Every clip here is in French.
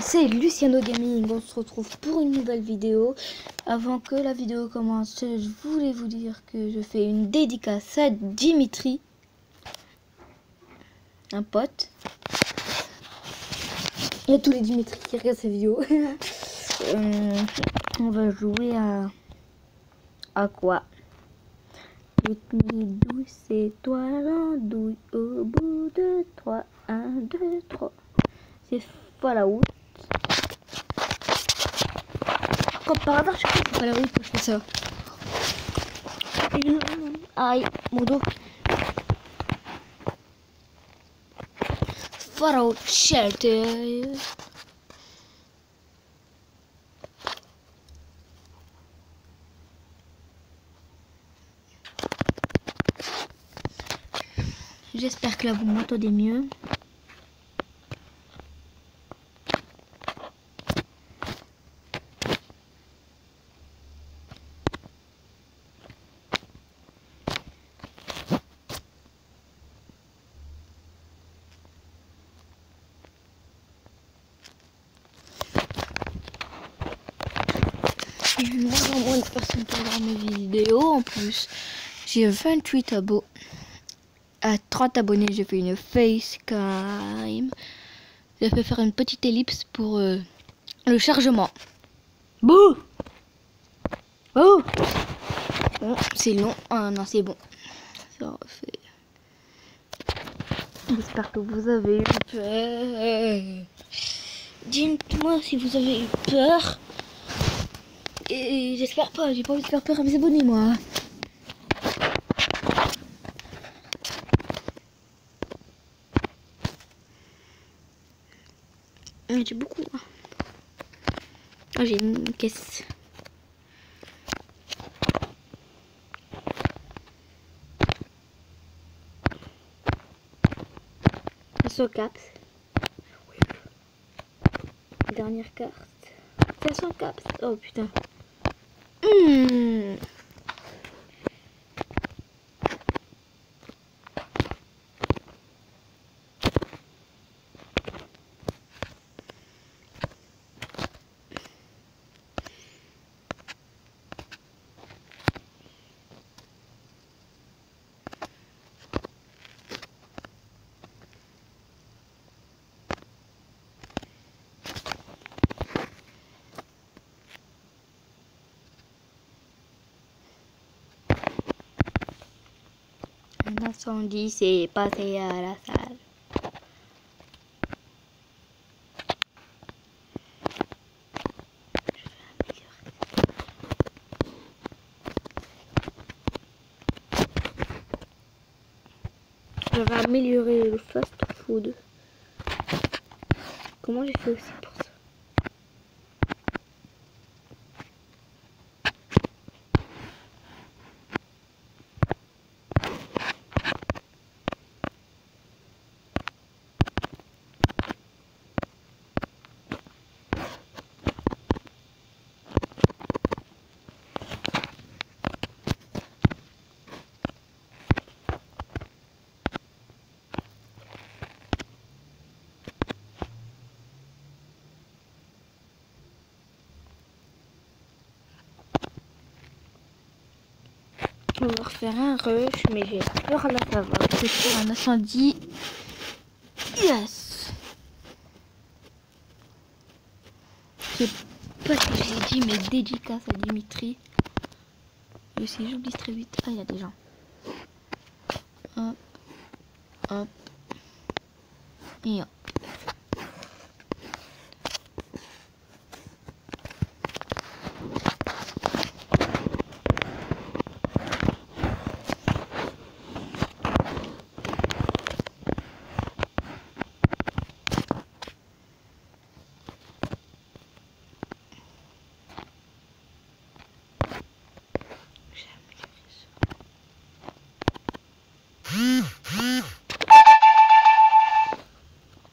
c'est Luciano Gaming, on se retrouve pour une nouvelle vidéo. Avant que la vidéo commence, je voulais vous dire que je fais une dédicace à Dimitri, un pote. Et à tous les Dimitri qui regardent cette vidéo. Euh, on va jouer à... À quoi? Toutes mes douces étoiles au bout de 3, 1, 2, 3. C'est Fallout. Comme par hasard, je que c'est Fallout que je fais ça. Aïe, mon dos. Fallout Shelter. J'espère que là vous m'entendez mieux. Vraiment moins de personnes regardent mes vidéos en plus. J'ai 28 abonnés. À 30 abonnés, j'ai fait une facecam. Je vais faire une petite ellipse pour euh, le chargement. Bouh Oh Bon, c'est long. Ah non, c'est bon. Ça fait. J'espère que vous avez eu peur. Dites-moi si vous avez eu peur. Et j'espère pas, j'ai pas envie de faire peur à mes abonnés moi. J'ai beaucoup. Ah, j'ai une caisse. Un caps. Dernière carte. C'est 100 caps. Oh putain. 嗯。Un incendie s'est passé à la salle. Je vais améliorer le fast food. Comment j'ai fait aussi pour On va refaire un rush, mais j'ai peur là, ça va. C'est pour un incendie. Yes Je sais pas si j'ai dit, mais dédicace à Dimitri. Je sais, j'oublie très vite. Ah, il y a des gens. Hop. Hop. Et hop.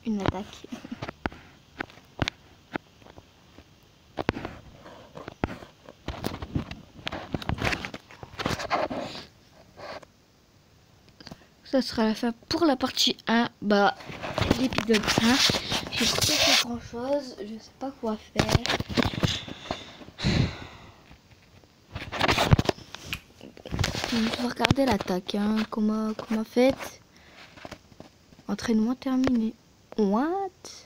Une attaque. Ça sera la fin pour la partie 1. Bah, l'épisode 1. je sais pas grand chose, je sais pas quoi faire. Je vais regarder l'attaque, hein, comment, comment fait. Entraînement terminé. What?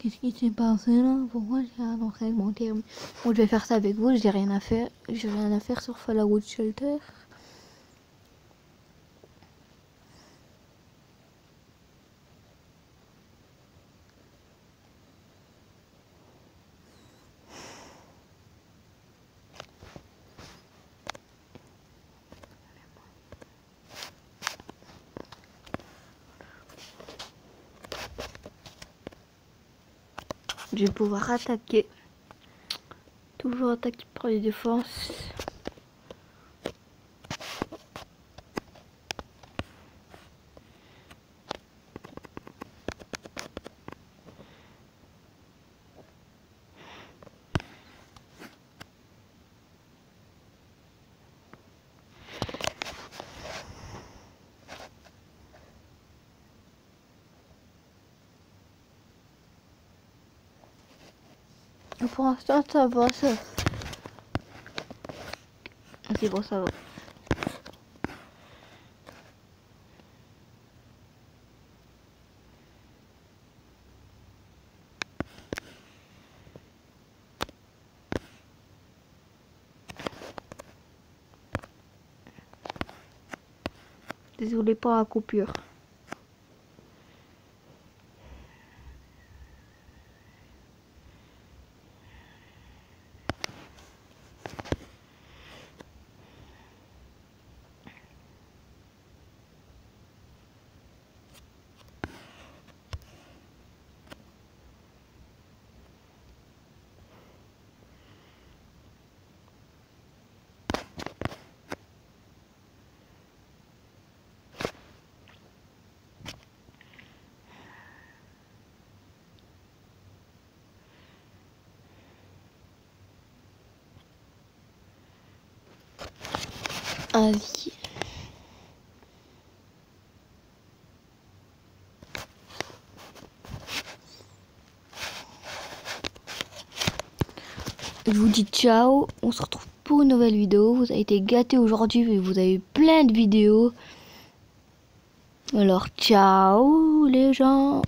Qu'est-ce qui s'est passé là? Pourquoi j'ai un entraînement terminé Bon, je vais faire ça avec vous, j'ai rien à faire. J'ai rien à faire sur Fallout Shelter. Je vais pouvoir attaquer. Toujours attaquer par les défenses. Pour l'instant, ça va, ça. C'est bon, ça va. Désolé pour la coupure. Je vous dis ciao, on se retrouve pour une nouvelle vidéo. Vous avez été gâtés aujourd'hui, vous avez eu plein de vidéos. Alors ciao les gens